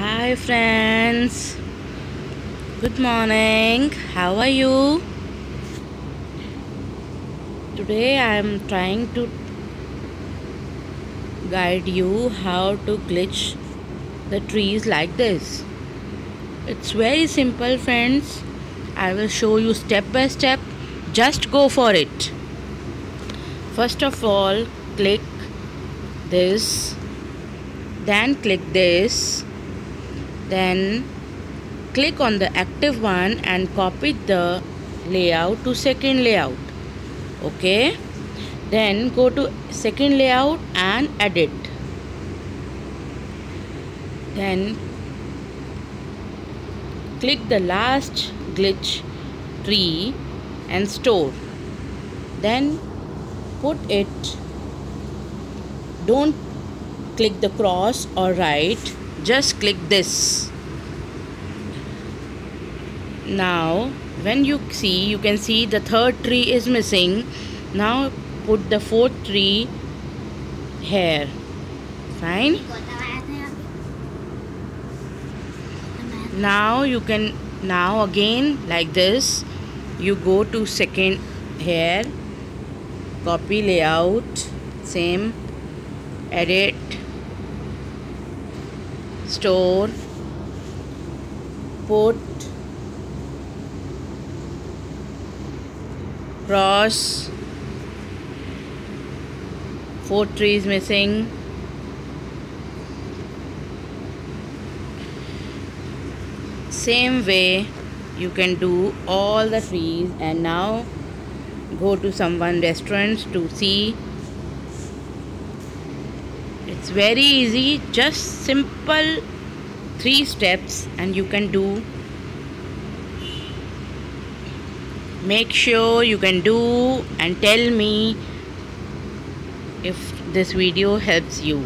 Hi friends. Good morning. How are you? Today I am trying to guide you how to glitch the trees like this. It's very simple friends. I will show you step by step. Just go for it. First of all, click this then click this then click on the active one and copy the layout to second layout okay? Then go to second layout and edit. Then click the last glitch tree and store. Then put it don't click the cross or right just click this. Now when you see you can see the third tree is missing. Now put the fourth tree here. Fine. Now you can now again like this you go to second here. Copy layout same edit store put cross four trees missing. Same way you can do all the trees and now go to someone restaurants to see it's very easy. Just simple three steps and you can do. Make sure you can do and tell me if this video helps you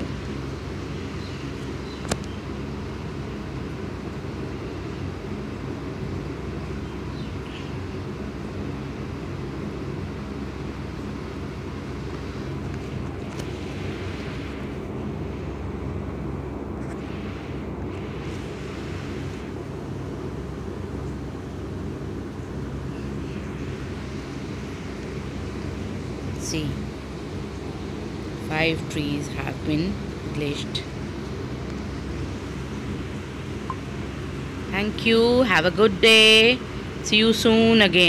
see. Five trees have been glitched thank you. Have a good day. See you soon again